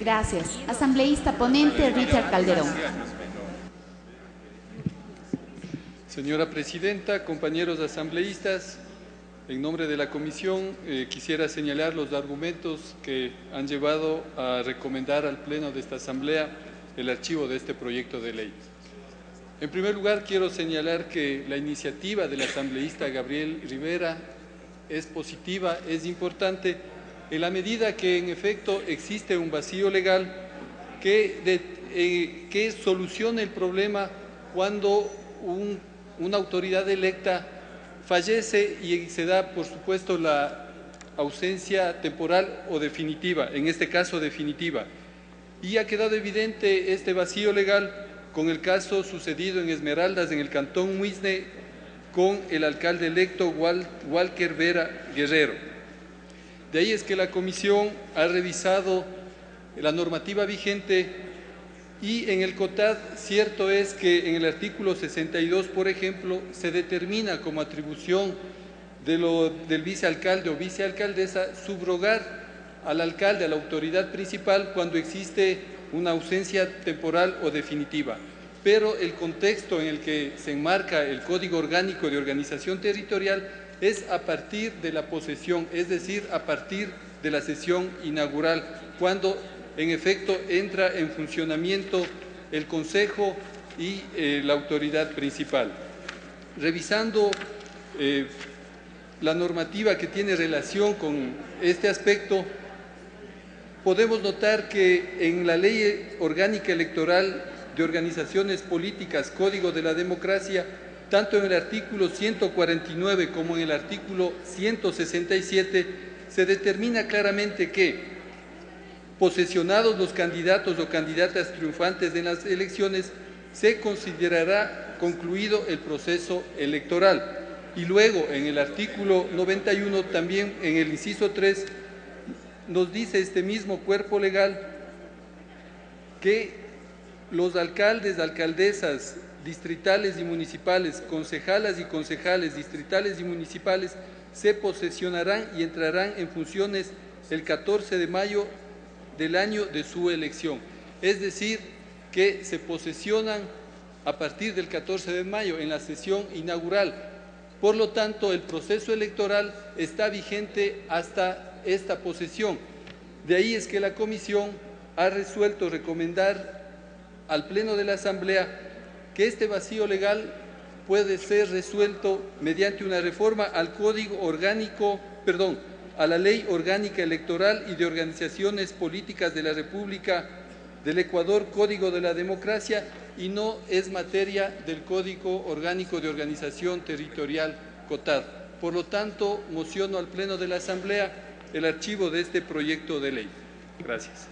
Gracias. Asambleísta ponente Richard Calderón. Señora Presidenta, compañeros asambleístas, en nombre de la Comisión eh, quisiera señalar los argumentos que han llevado a recomendar al Pleno de esta Asamblea el archivo de este proyecto de ley. En primer lugar, quiero señalar que la iniciativa del asambleísta Gabriel Rivera es positiva, es importante, en la medida que en efecto existe un vacío legal que, eh, solucione el problema cuando un una autoridad electa fallece y se da, por supuesto, la ausencia temporal o definitiva, en este caso definitiva. Y ha quedado evidente este vacío legal con el caso sucedido en Esmeraldas, en el cantón Muisne, con el alcalde electo Walker Vera Guerrero. De ahí es que la comisión ha revisado la normativa vigente y en el COTAD, cierto es que en el artículo 62, por ejemplo, se determina como atribución del vicealcalde o vicealcaldesa subrogar al alcalde, a la autoridad principal, cuando existe una ausencia temporal o definitiva. Pero el contexto en el que se enmarca el Código Orgánico de Organización Territorial es a partir de la posesión, es decir, a partir de la sesión inaugural, cuando en efecto entra en funcionamiento el Consejo y eh, la autoridad principal. Revisando eh, la normativa que tiene relación con este aspecto, podemos notar que en la Ley Orgánica Electoral de Organizaciones Políticas, Código de la Democracia, tanto en el artículo 149 como en el artículo 167, se determina claramente que posesionados los candidatos o candidatas triunfantes en las elecciones, se considerará concluido el proceso electoral. Y luego, en el artículo 91, también en el inciso 3, nos dice este mismo cuerpo legal que los alcaldes, alcaldesas distritales y municipales, concejalas y concejales distritales y municipales se posesionarán y entrarán en funciones el 14 de mayo del año de su elección. Es decir, que se posesionan a partir del 14 de mayo en la sesión inaugural. Por lo tanto, el proceso electoral está vigente hasta esta posesión. De ahí es que la Comisión ha resuelto recomendar al Pleno de la Asamblea que este vacío legal puede ser resuelto mediante una reforma al Código Orgánico, perdón, a la Ley Orgánica Electoral y de Organizaciones Políticas de la República del Ecuador, Código de la Democracia, y no es materia del Código Orgánico de Organización Territorial COTAD. Por lo tanto, mociono al Pleno de la Asamblea el archivo de este proyecto de ley. Gracias.